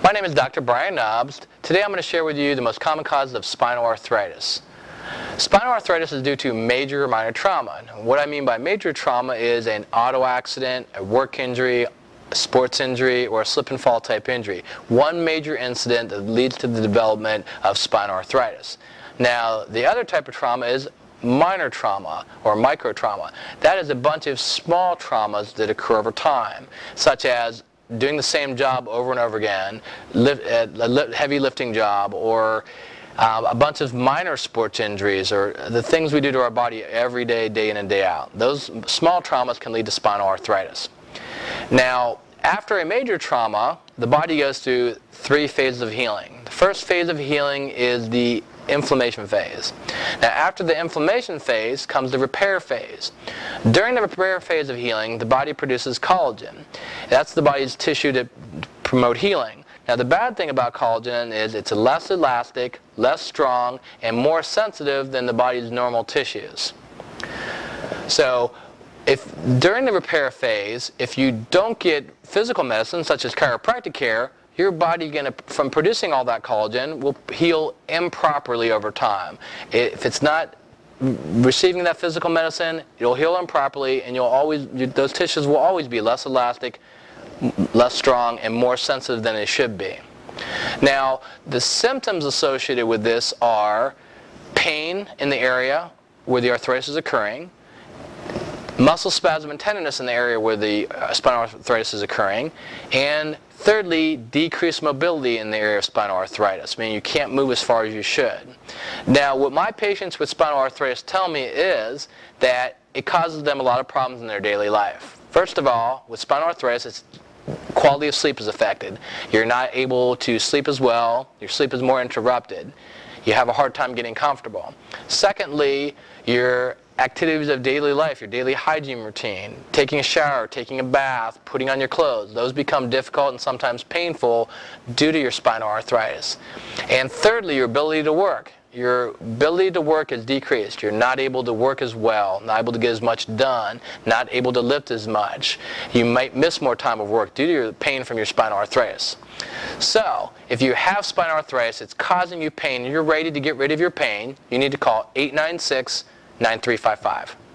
My name is Dr. Brian Nobbs. Today I'm going to share with you the most common causes of spinal arthritis. Spinal arthritis is due to major or minor trauma. What I mean by major trauma is an auto accident, a work injury, a sports injury, or a slip and fall type injury. One major incident that leads to the development of spinal arthritis. Now, the other type of trauma is minor trauma or micro trauma. That is a bunch of small traumas that occur over time, such as doing the same job over and over again, lift, uh, heavy lifting job, or uh, a bunch of minor sports injuries, or the things we do to our body every day, day in and day out. Those small traumas can lead to spinal arthritis. Now, after a major trauma, the body goes through three phases of healing. The first phase of healing is the inflammation phase. Now after the inflammation phase comes the repair phase. During the repair phase of healing, the body produces collagen. That's the body's tissue to promote healing. Now the bad thing about collagen is it's less elastic, less strong, and more sensitive than the body's normal tissues. So if during the repair phase, if you don't get physical medicine such as chiropractic care, your body gonna, from producing all that collagen will heal improperly over time. If it's not receiving that physical medicine, it'll heal improperly and you'll always, those tissues will always be less elastic, less strong, and more sensitive than they should be. Now, the symptoms associated with this are pain in the area where the arthritis is occurring, muscle spasm and tenderness in the area where the uh, spinal arthritis is occurring, and Thirdly, decreased mobility in the area of spinal arthritis, meaning you can't move as far as you should. Now, what my patients with spinal arthritis tell me is that it causes them a lot of problems in their daily life. First of all, with spinal arthritis, quality of sleep is affected. You're not able to sleep as well. Your sleep is more interrupted. You have a hard time getting comfortable. Secondly, your activities of daily life, your daily hygiene routine, taking a shower, taking a bath, putting on your clothes, those become difficult and sometimes painful due to your spinal arthritis. And thirdly, your ability to work. Your ability to work is decreased. You're not able to work as well, not able to get as much done, not able to lift as much. You might miss more time of work due to your pain from your spinal arthritis. So, if you have spinal arthritis, it's causing you pain, and you're ready to get rid of your pain, you need to call 896 9355.